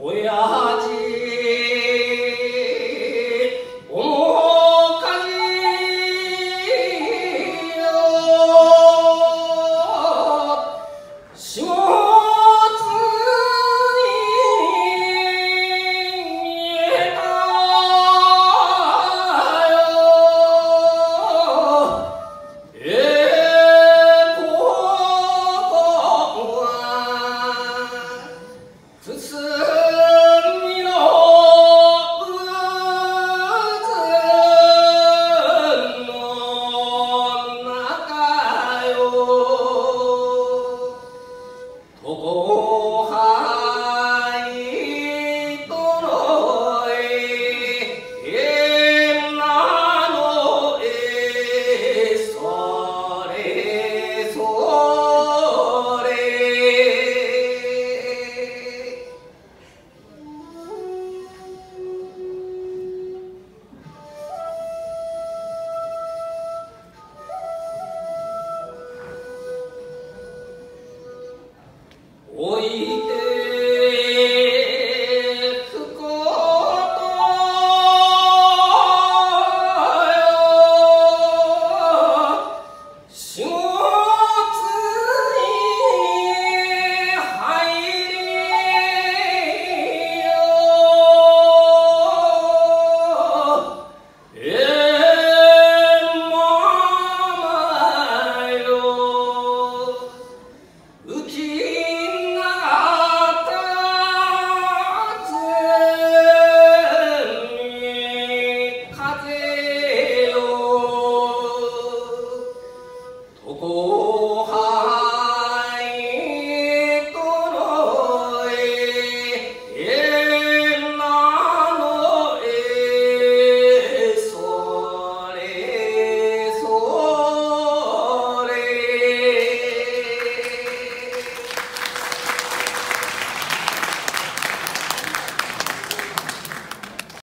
我呀。哦，哈。我一。